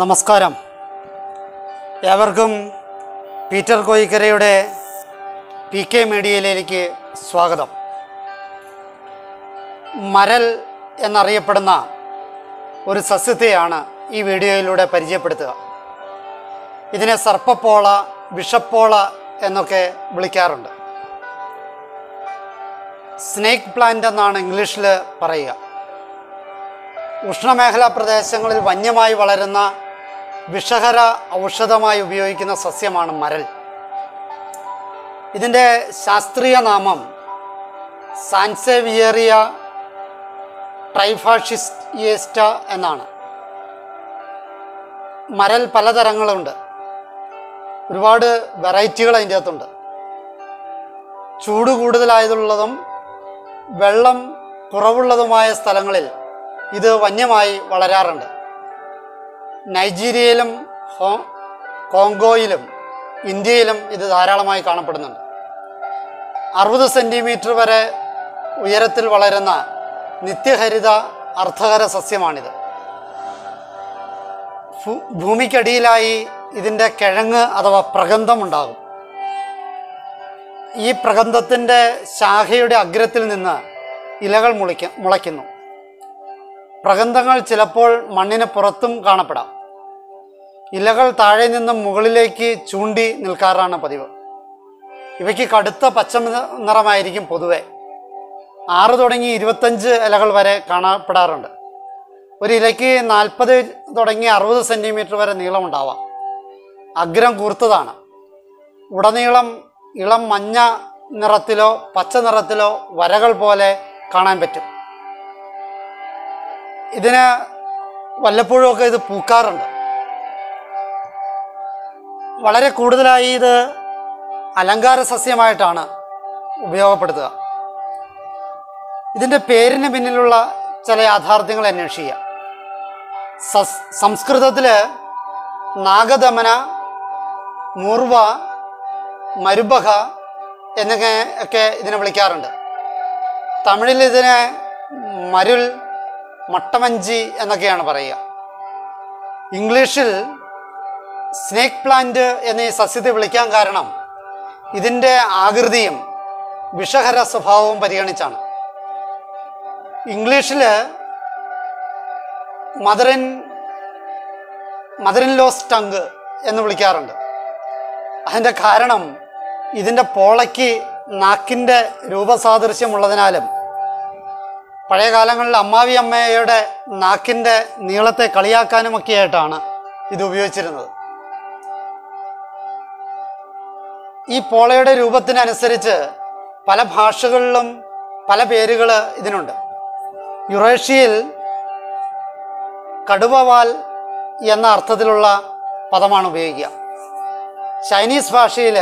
നമസ്കാരം. ഏവർക്കും Peter കോയിക്കരയുടെ P K മീഡിയയിലേക്ക് സ്വാഗതം. മരൽ എന്നറിയപ്പെടുന്ന ഒരു സസ്യത്തെയാണ് ഈ വീഡിയോയിലൂടെ പരിചയപ്പെടുത്തുക. ഇതിനെ സർപ്പപ്പോള വിഷപ്പോള എന്നൊക്കെ വിളിക്കാറുണ്ട്. സ്നേക്ക് പ്ലാന്റ് എന്നാണ് ഇംഗ്ലീഷിൽ പറയുക. ഉഷ്ണമേഖലാ പ്രദേശങ്ങളിൽ വന്യമായി വളരുന്ന വിഷഹര ഔഷധമായി ഉപയോഗിക്കുന്ന സസ്യമാണ് മരൽ. ഇതിന്റെ ശാസ്ത്രീയ നാമം സാൻസേവിയേറിയ ട്രൈഫാഷിസ്റ്റ എന്നാണ്. മരൽ പലതരങ്ങളുണ്ട്. ഒരുപാട് വെറൈറ്റികൾ അതിന്റെ അകത്തുണ്ട്. ചൂട് കൂടുതലായതുള്ളതും വെള്ളം കുറവുള്ളതുമായ സ്ഥലങ്ങളിൽ ഇത് വന്യമായി വളരാറുണ്ട്. നൈജീരിയയിലും കോങ്കോയിലും ഇന്ത്യയിലും ഇത് ധാരാളമായി കാണപ്പെടുന്നുണ്ട്. അറുപത് സെന്റിമീറ്റർ വരെ ഉയരത്തിൽ വളരുന്ന നിത്യഹരിത അർത്ഥകര സസ്യമാണിത്. ഭൂമിക്കടിയിലായി ഇതിന്റെ കിഴങ്ങ് അഥവാ പ്രഗന്ധം ഉണ്ടാകും ഈ പ്രഗന്ധത്തിന്റെ ശാഖയുടെ അഗ്രത്തിൽ നിന്ന് ഇലകൾ മുളിക്ക മുളയ്ക്കുന്നു. പ്രഗന്ധങ്ങൾ ചിലപ്പോൾ മണ്ണിന് പുറത്തും കാണപ്പെടാം. ഇലകൾ താഴെ നിന്നും മുകളിലേക്ക് ചൂണ്ടി നിൽക്കാറാണ് പതിവ്. ഇവയ്ക്ക് കടുത്ത പച്ച നിറ- നിറമായിരിക്കും പൊതുവെ. ആറ് തുടങ്ങി ഇരുപത്തഞ്ച് ഇലകൾ വരെ കാണപ്പെടാറുണ്ട്. ഒരു ഇലയ്ക്ക് നാൽപ്പത് തുടങ്ങി അറുപത് സെന്റിമീറ്റർ വരെ നീളമുണ്ടാവാം. അഗ്രം കൂർത്തതാണ്. ഉടനീളം ഇളം മഞ്ഞ നിറത്തിലോ പച്ച നിറത്തിലോ വരകൾ പോലെ കാണാൻ പറ്റും. ഇതിന് വല്ലപ്പോഴുമൊക്കെ ഇത് പൂക്കാറുണ്ട്. വളരെ കൂടുതലായി ഇത് അലങ്കാര സസ്യമായിട്ടാണ് ഉപയോഗപ്പെടുത്തുക. ഇതിന്റെ പേരിന് പിന്നിലുള്ള ചില യാഥാർത്ഥ്യങ്ങൾ അന്വേഷിക്കുക. സസ് സംസ്കൃതത്തിൽ നാഗദമന മൂർവ മരുബഹ എന്നൊക്കെ ഒക്കെ ഇതിനെ വിളിക്കാറുണ്ട്. തമിഴിൽ ഇതിനെ മരുൽ മട്ടമഞ്ചി എന്നൊക്കെയാണ് പറയുക. ഇംഗ്ലീഷിൽ സ്നേക്ക് പ്ലാന്റ് എന്നീ സസ്യത്തെ വിളിക്കാൻ കാരണം ഇതിന്റെ ആകൃതിയും വിഷഹര സ്വഭാവവും പരിഗണിച്ചാണ്. ഇംഗ്ലീഷിൽ മദറിൻ മദറിൻ ലോസ് ടങ്ക് എന്ന് വിളിക്കാറുണ്ട്. അതിന്റെ കാരണം ഇതിന്റെ പോളയ്ക്ക് നാക്കിന്റെ രൂപസാദൃശ്യമുള്ളതിനാലും പഴയ കാലങ്ങളിൽ അമ്മാവി അമ്മയുടെ നാക്കിന്റെ നീളത്തെ കളിയാക്കാനുമൊക്കെ ആയിട്ടാണ് ഇത് ഉപയോഗിച്ചിരുന്നത്. ഈ പോളയുടെ രൂപത്തിനനുസരിച്ച് പല ഭാഷകളിലും പല പേരുകൾ ഇതിനുണ്ട്. യുറേഷ്യയിൽ കടുവവാൽ എന്ന അർത്ഥത്തിലുള്ള പദമാണ് ഉപയോഗിക്കുക. ചൈനീസ് ഭാഷയിൽ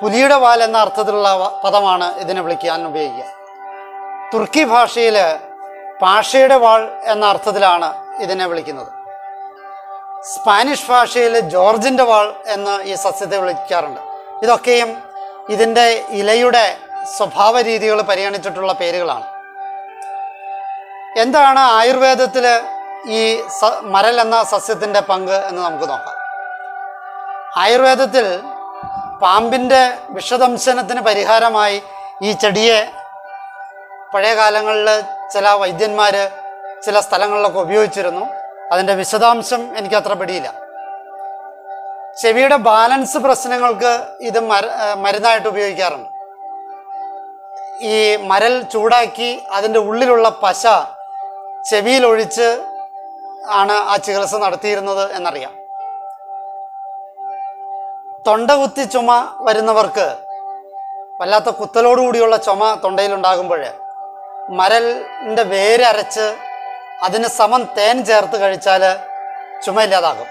പുലിയുടെ വാൽ എന്ന അർത്ഥത്തിലുള്ള പദമാണ് ഇതിനെ വിളിക്കാൻ ഉപയോഗിക്കുക. തുർക്കി ഭാഷയിൽ പാഷയുടെ വാൾ എന്ന അർത്ഥത്തിലാണ് ഇതിനെ വിളിക്കുന്നത്. സ്പാനിഷ് ഭാഷയിൽ ജോർജിന്റെ വാൾ എന്ന് ഈ സസ്യത്തെ വിളിക്കാറുണ്ട്. ഇതൊക്കെയും ഇതിന്റെ ഇലയുടെ സ്വഭാവ രീതികൾ പരിഗണിച്ചിട്ടുള്ള പേരുകളാണ്. എന്താണ് ആയുർവേദത്തിൽ ഈ സ മരൽ എന്ന സസ്യത്തിന്റെ പങ്ക് എന്ന് നമുക്ക് നോക്കാം. ആയുർവേദത്തിൽ പാമ്പിന്റെ വിഷദംശനത്തിന് പരിഹാരമായി ഈ ചെടിയെ പഴയ കാലങ്ങളിൽ ചില വൈദ്യന്മാർ ചില സ്ഥലങ്ങളിലൊക്കെ ഉപയോഗിച്ചിരുന്നു. അതിന്റെ വിശദാംശം എനിക്ക് അത്ര പിടിയില്ല. ചെവിയുടെ ബാലൻസ് പ്രശ്നങ്ങൾക്ക് ഇത് മര മരുന്നായിട്ട് ഉപയോഗിക്കാറുണ്ട്. ഈ മരൽ ചൂടാക്കി അതിന്റെ ഉള്ളിലുള്ള പശ ചെവിയിലൊഴിച്ച് ആണ് ആ ചികിത്സ നടത്തിയിരുന്നത് എന്നറിയാം. തൊണ്ട കുത്തി ചുമ വരുന്നവർക്ക് വല്ലാത്ത കുത്തലോടുകൂടിയുള്ള ചുമ തൊണ്ടയിലുണ്ടാകുമ്പോൾ മരലിന്റെ വേരരച്ച് അതിന് സമം തേൻ ചേർത്ത് കഴിച്ചാൽ ചുമയില്ലാതാകും.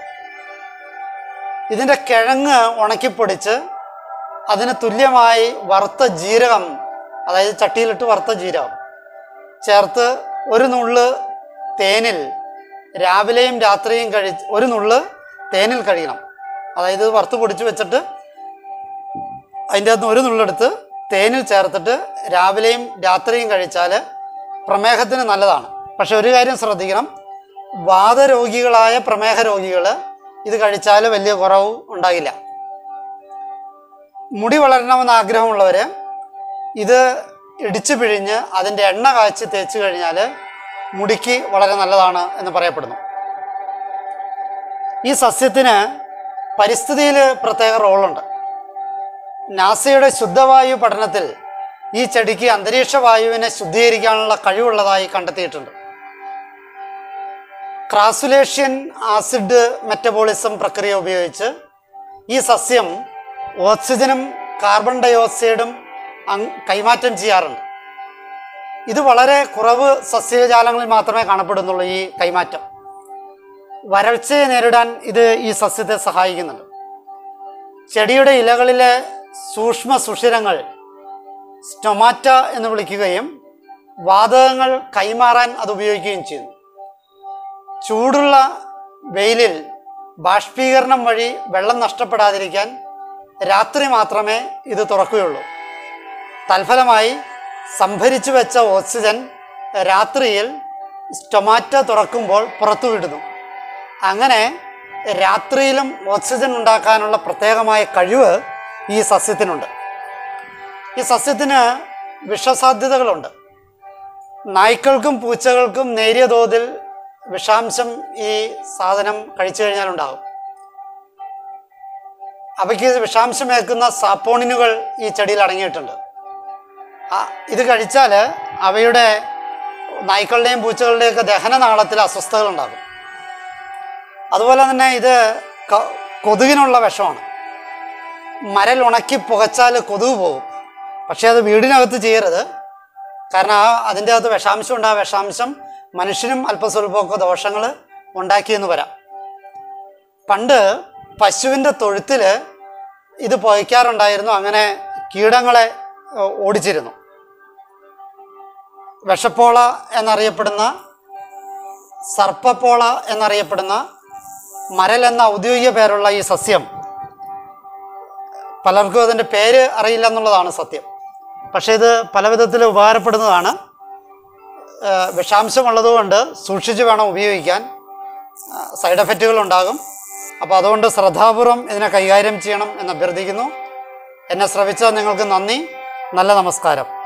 ഇതിന്റെ കിഴങ്ങ് ഉണക്കിപ്പൊടിച്ച് അതിന് തുല്യമായി വറുത്ത ജീരകം അതായത് ചട്ടിയിലിട്ട് വറുത്ത ജീരകം ചേർത്ത് ഒരു നുള്ള് തേനിൽ രാവിലെയും രാത്രിയും കഴി ഒരു നുള്ള് തേനിൽ കഴിയണം. അതായത് വറുത്ത് പൊടിച്ച് വെച്ചിട്ട് അതിന്റെ അകത്ത് ഒരു നുള്ളെടുത്ത് തേനിൽ ചേർത്തിട്ട് രാവിലെയും രാത്രിയും കഴിച്ചാൽ പ്രമേഹത്തിന് നല്ലതാണ്. പക്ഷെ ഒരു കാര്യം ശ്രദ്ധിക്കണം. വാദരോഗികളായ പ്രമേഹ രോഗികൾ ഇത് കഴിച്ചാൽ വലിയ കുറവ് ഉണ്ടാകില്ല. മുടി വളരണമെന്ന് ആഗ്രഹമുള്ളവർ ഇത് ഇടിച്ചു പിഴിഞ്ഞ് അതിന്റെ എണ്ണ കാച്ചി തേച്ച് കഴിഞ്ഞാൽ മുടിക്ക് വളരെ നല്ലതാണ് എന്ന് പറയപ്പെടുന്നു. ഈ സസ്യത്തിന് പരിസ്ഥിതിയിൽ പ്രത്യേക റോളുണ്ട്. നാസയുടെ ശുദ്ധവായു പഠനത്തിൽ ഈ ചെടിക്ക് അന്തരീക്ഷ വായുവിനെ ശുദ്ധീകരിക്കാനുള്ള കഴിവുള്ളതായി കണ്ടെത്തിയിട്ടുണ്ട്. ക്രാസുലേഷ്യൻ ആസിഡ് മെറ്റബോളിസം പ്രക്രിയ ഉപയോഗിച്ച് ഈ സസ്യം ഓക്സിജനും കാർബൺ ഡയോക്സൈഡും കൈമാറ്റം ചെയ്യാറുണ്ട്. ഇത് വളരെ കുറവ് സസ്യജാലങ്ങളിൽ മാത്രമേ കാണപ്പെടുന്നുള്ളൂ ഈ കൈമാറ്റം. വരൾച്ചയെ നേരിടാൻ ഇത് ഈ സസ്യത്തെ സഹായിക്കുന്നുണ്ട്. ചെടിയുടെ ഇലകളിലെ സൂക്ഷ്മ സുഷിരങ്ങൾ സ്റ്റൊമാറ്റ എന്ന് വിളിക്കുകയും വാതകങ്ങൾ കൈമാറാൻ അത് ഉപയോഗിക്കുകയും ചെയ്യുന്നു ചൂടുള്ള വെയിലിൽ ബാഷ്പീകരണം വഴി വെള്ളം നഷ്ടപ്പെടാതിരിക്കാൻ രാത്രി മാത്രമേ ഇത് തുറക്കുകയുള്ളൂ. തൽഫലമായി സംഭരിച്ചു വെച്ച ഓക്സിജൻ രാത്രിയിൽ സ്റ്റൊമാറ്റ തുറക്കുമ്പോൾ പുറത്തുവിടുന്നു അങ്ങനെ രാത്രിയിലും ഓക്സിജൻ ഉണ്ടാക്കാനുള്ള പ്രത്യേകമായ കഴിവ് ഈ സസ്യത്തിനുണ്ട്. ഈ സസ്യത്തിന് വിഷസാധ്യതകളുണ്ട്. നായ്ക്കൾക്കും പൂച്ചകൾക്കും നേരിയ തോതിൽ വിഷാംശം ഈ സാധനം കഴിച്ചു കഴിഞ്ഞാലുണ്ടാകും അവയ്ക്ക് വിഷാംശമേക്കുന്ന സാപ്പോണിനുകൾ ഈ ചെടിയിൽ അടങ്ങിയിട്ടുണ്ട്. ഇത് കഴിച്ചാൽ അവയുടെ നായ്ക്കളുടെയും പൂച്ചകളുടെയും ഒക്കെ ദഹനനാളത്തിൽ അസ്വസ്ഥതകൾ ഉണ്ടാകും അതുപോലെ തന്നെ ഇത് കൊതുകിനുള്ള വിഷമാണ്. മരൽ ഉണക്കി പുകച്ചാൽ കൊതുക് പോകും. പക്ഷേ അത് വീടിനകത്ത് ചെയ്യരുത്. കാരണം ആ അതിന്റെ അകത്ത് വിഷാംശം ഉണ്ട്. ആ വിഷാംശം മനുഷ്യനും അല്പസ്വല്പമൊക്കെ ദോഷങ്ങൾ ഉണ്ടാക്കിയെന്ന് വരാം. പണ്ട് പശുവിന്റെ തൊഴുത്തിൽ ഇത് പുകയ്ക്കാറുണ്ടായിരുന്നു. അങ്ങനെ കീടങ്ങളെ ഓടിച്ചിരുന്നു. വിഷപ്പോള എന്നറിയപ്പെടുന്ന സർപ്പപ്പോള എന്നറിയപ്പെടുന്ന മരൽ എന്ന ഔദ്യോഗിക പേരുള്ള ഈ സസ്യം പലർക്കും അതിന്റെ പേര് അറിയില്ല എന്നുള്ളതാണ് സത്യം. പക്ഷേ ഇത് പല വിധത്തിൽ ഉപകാരപ്പെടുന്നതാണ്. വിഷാംശമുള്ളതുകൊണ്ട് സൂക്ഷിച്ച് വേണം ഉപയോഗിക്കാൻ. സൈഡ് എഫക്റ്റുകൾ ഉണ്ടാകും. അപ്പോൾ അതുകൊണ്ട് ശ്രദ്ധാപൂർവം ഇതിനെ കൈകാര്യം ചെയ്യണം എന്ന് അഭ്യർത്ഥിക്കുന്നു. എന്നെ ശ്രവിച്ച നിങ്ങൾക്ക് നന്ദി. നല്ല നമസ്കാരം.